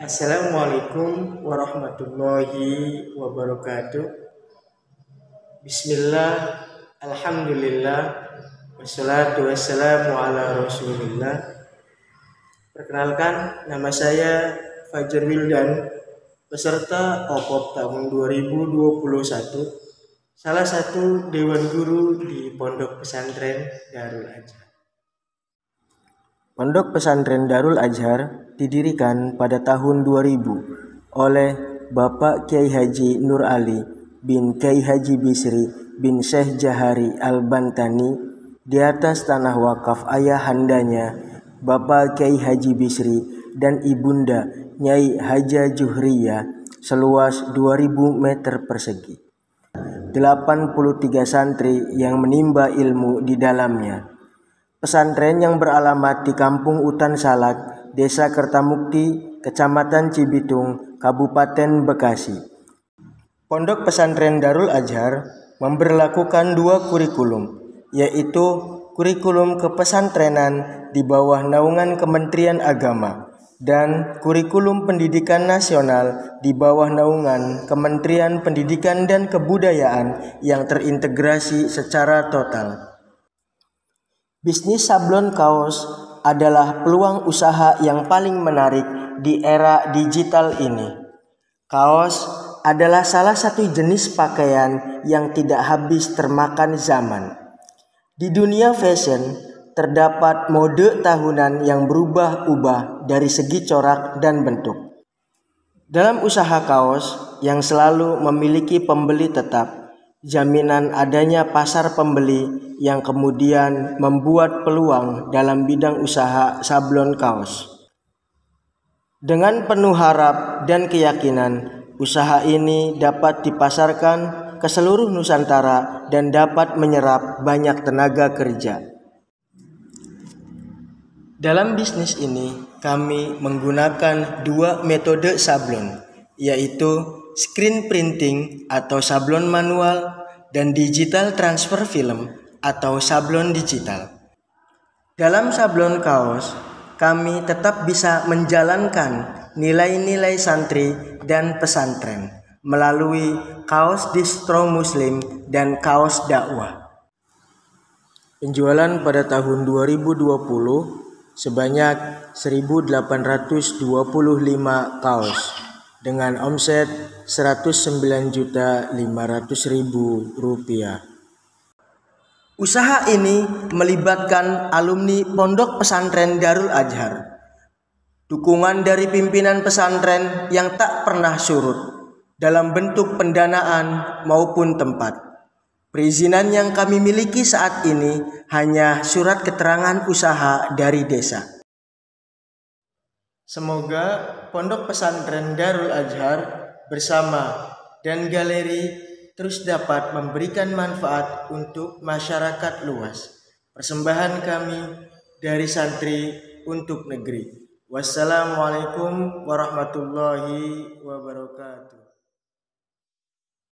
Assalamualaikum warahmatullahi wabarakatuh. Bismillah, Alhamdulillah, wassalatu wassalamu ala rasulillah. Perkenalkan, nama saya Fajar Wildan, peserta OPOP tahun 2021, salah satu Dewan Guru di Pondok Pesantren Darul Ajar. Pondok Pesantren Darul Azhar didirikan pada tahun 2000 oleh Bapak Kiai Haji Nur Ali bin Kiai Haji Bisri bin Syekh Jahari Al-Bantani di atas tanah wakaf ayah handanya Bapak Kiai Haji Bisri dan ibunda Nyai Haja Juhriya seluas 2000 meter persegi. 83 santri yang menimba ilmu di dalamnya. Pesantren yang beralamat di Kampung Utan Salak Desa Kertamukti, Kecamatan Cibitung, Kabupaten Bekasi. Pondok Pesantren Darul Azhar memberlakukan dua kurikulum, yaitu kurikulum kepesantrenan di bawah naungan Kementerian Agama dan kurikulum pendidikan nasional di bawah naungan Kementerian Pendidikan dan Kebudayaan yang terintegrasi secara total. Bisnis sablon kaos adalah peluang usaha yang paling menarik di era digital ini. Kaos adalah salah satu jenis pakaian yang tidak habis termakan zaman. Di dunia fashion, terdapat mode tahunan yang berubah-ubah dari segi corak dan bentuk. Dalam usaha kaos yang selalu memiliki pembeli tetap, jaminan adanya pasar pembeli yang kemudian membuat peluang dalam bidang usaha sablon kaos. Dengan penuh harap dan keyakinan, usaha ini dapat dipasarkan ke seluruh Nusantara dan dapat menyerap banyak tenaga kerja. Dalam bisnis ini, kami menggunakan dua metode sablon, yaitu screen printing atau sablon manual, dan digital transfer film atau sablon digital. Dalam sablon kaos, kami tetap bisa menjalankan nilai-nilai santri dan pesantren melalui kaos distro muslim dan kaos dakwah. Penjualan pada tahun 2020 sebanyak 1825 kaos dengan omset 109 juta 500 ribu rupiah. Usaha ini melibatkan alumni Pondok Pesantren Darul Azhar. Dukungan dari pimpinan pesantren yang tak pernah surut dalam bentuk pendanaan maupun tempat. Perizinan yang kami miliki saat ini hanya surat keterangan usaha dari desa. Semoga Pondok Pesantren Darul Azhar bersama dan galeri terus dapat memberikan manfaat untuk masyarakat luas. Persembahan kami dari santri untuk negeri. Wassalamualaikum warahmatullahi wabarakatuh.